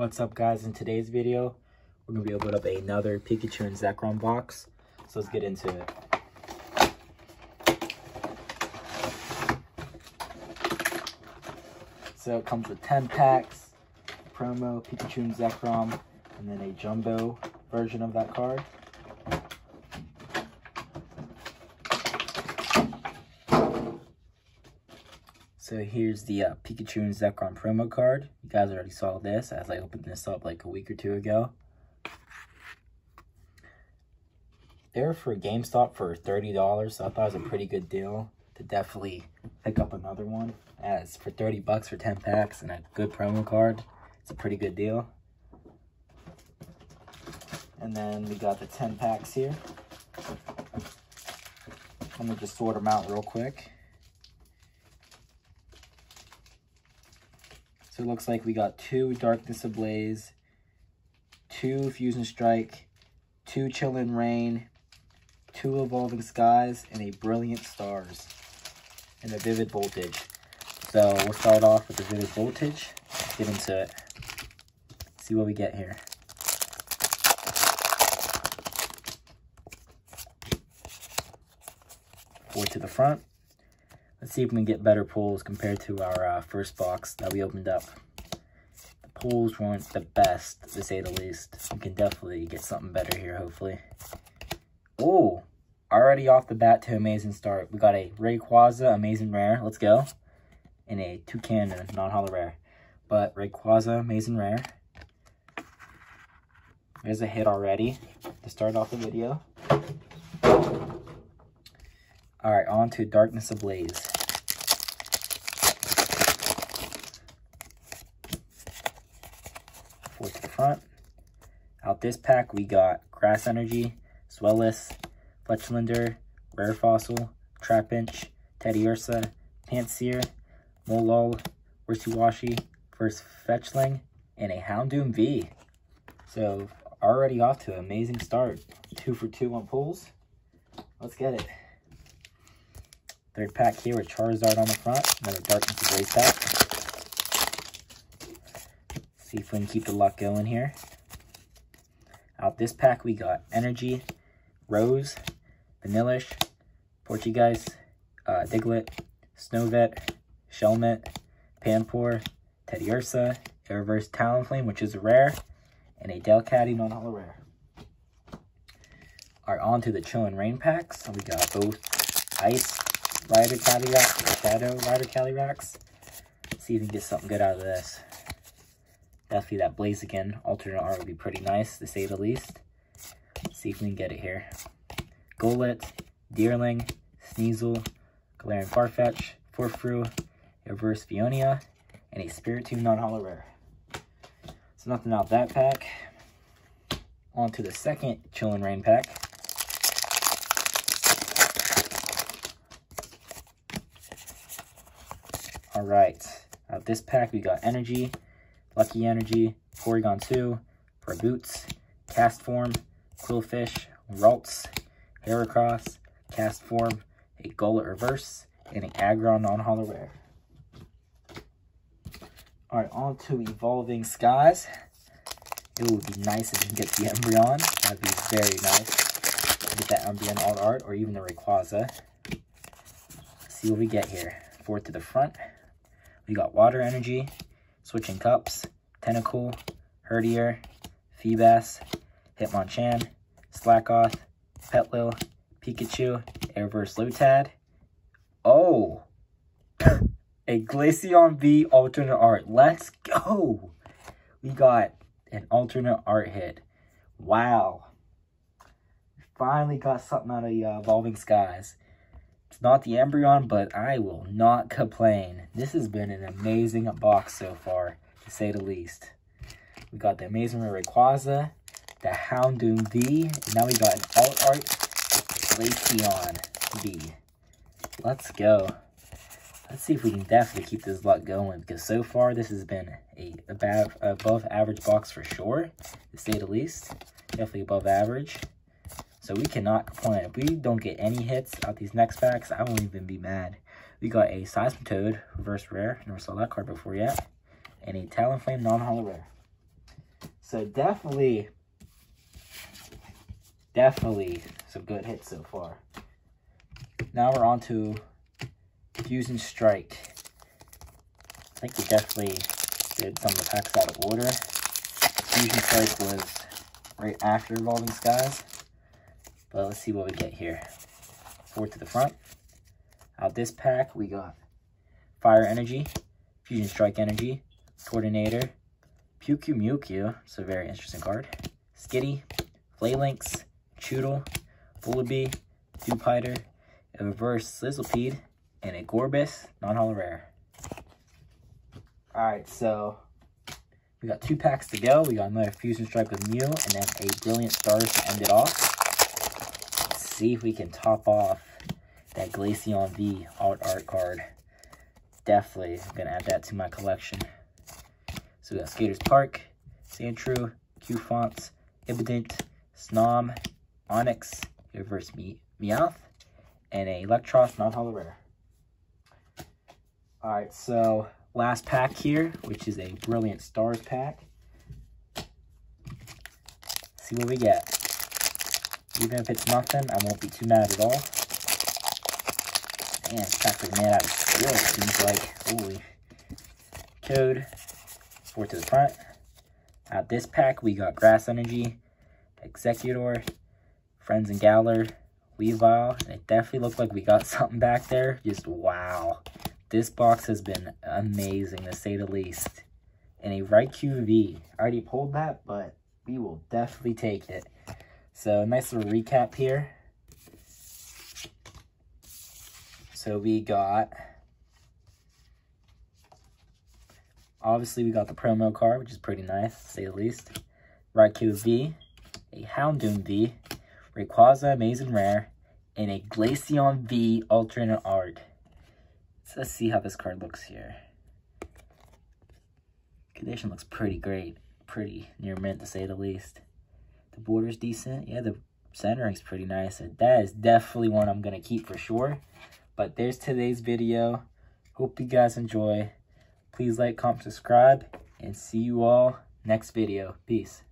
What's up guys, in today's video, we're to be opening up another Pikachu and Zekrom box. So let's get into it. So it comes with 10 packs, promo, Pikachu and Zekrom, and then a jumbo version of that card. So here's the uh, Pikachu and Zekrom promo card. You guys already saw this as I opened this up like a week or two ago. They're for GameStop for $30, so I thought it was a pretty good deal to definitely pick up another one. As for 30 bucks for 10 packs and a good promo card, it's a pretty good deal. And then we got the 10 packs here. Let me just sort them out real quick. So it looks like we got two Darkness Ablaze, two Fusion Strike, two Chilling Reign, two Evolving Skies, and a Brilliant Stars, and a Vivid Voltage. So we'll start off with the Vivid Voltage. Let's get into it. See what we get here. Four to the front. Let's see if we can get better pulls compared to our uh, first box that we opened up. The pulls weren't the best, to say the least. We can definitely get something better here, hopefully. Oh, already off the bat to amazing start. We got a Rayquaza Amazing Rare. Let's go. And a Toucan, non-holo rare. But Rayquaza Amazing Rare. There's a hit already to start off the video. All right, on to Darkness Ablaze. Four to the front. Out this pack, we got Grass Energy, Swellis, Fletchinder, Rare Fossil, Trapinch, Teddiursa, Pansear, Molol, Wishiwashi, First Fetchling, and a Houndoom V. So already off to an amazing start. Two for two on pulls. Let's get it. Third pack here with Charizard on the front. Another Darkness Ablaze pack. See if we can keep the luck going here. Out this pack, we got Energy, Rose, Vanillish, Portuguese, uh, Diglett, Snover, Shelmet, Panpour, Teddiursa, a reverse Talonflame, which is a rare, and a Delcatty non-holo rare. Alright, on to the Chilling Reign packs. So we got both Ice Rider Calyrex and Shadow Rider Calyrex. See if we can get something good out of this. Definitely that Blaziken alternate art would be pretty nice, to say the least. Let's see if we can get it here. Golett, Deerling, Sneasel, Galarian Farfetch, Furfrou, Reverse Phione, and a Spiritomb non-holo rare. So nothing out that pack. On to the second Chilling Reign pack. All right, out uh, this pack we got Energy, Lucky Energy, Porygon 2, Boots, Castform, Qwilfish, Ralts, Heracross, Castform, a Golett Reverse, and an Aggron non-holo rare. Alright, on to Evolving Skies. It would be nice if you can get the Umbreon. That'd be very nice. Get that Umbreon alt art or even the Rayquaza. Let's see what we get here. Fourth to the front. We got Water Energy, Switching Cups, Tentacool, Herdier, Feebas, Hitmonchan, Slakoth, Petlil, Pikachu, a reverse Lotad. Oh! a Glaceon V alternate art. Let's go! We got an alternate art hit. Wow. Finally got something out of uh, Evolving Skies. It's not the Umbreon, but I will not complain. This has been an amazing box so far, to say the least. We got the Amazing Rayquaza, the Houndoom V, and now we got an alt art Glaceon V. Let's go. Let's see if we can definitely keep this luck going, because so far this has been a above, above average box for sure, to say the least. Definitely above average. So we cannot complain. If we don't get any hits out these next packs, I won't even be mad. We got a Seismitoad reverse rare. Never saw that card before yet. And a Talonflame non-holo rare. So definitely, definitely some good hits so far. Now we're on to Fusion Strike. I think we definitely did some of the packs out of order. Fusion Strike was right after Evolving Skies. But let's see what we get here. Four to the front. Out this pack, we got Fire Energy, Fusion Strike Energy, Coordinator, Pyukyu Mewkyu, it's a very interesting card, Skitty, Flalinx, Chewtle, Vullaby, Dewpider, a reverse Sizzlipede, and a Gorbis, non-holo rare. Alright, so we got two packs to go. We got another Fusion Strike with Mew, and then a Brilliant Stars to end it off. Let's see if we can top off that Glaceon V alt art card. Definitely gonna add that to my collection. So we got Skaters Park, Sandshrew, Fonts, Impidimp, Snom, Onix, Reverse Me Meowth, and a Eelektross non-holo rare. Alright, so last pack here, which is a Brilliant Stars pack. See what we get. Even if it's nothing, I won't be too mad at all. Man, practically made out of it seems like. Holy. Code. Four to the front. Out this pack, we got Grass Energy, Executor, Friends and Galar, Weavile. And it definitely looked like we got something back there. Just wow. This box has been amazing, to say the least. And a Raikou V. I already pulled that, but we will definitely take it. So, nice little recap here. So we got, obviously we got the promo card, which is pretty nice, to say the least. Raikou V, a Houndoom V, Rayquaza Amazing Rare, and a Glaceon V alternate art. So let's see how this card looks here. Condition looks pretty great. Pretty near mint to say the least. Border's decent. Yeah, the centering's pretty nice. And that is definitely one I'm going to keep for sure. But there's today's video. Hope you guys enjoy. Please like, comment, subscribe, and see you all next video. Peace.